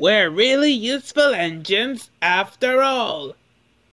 We're really useful engines after all.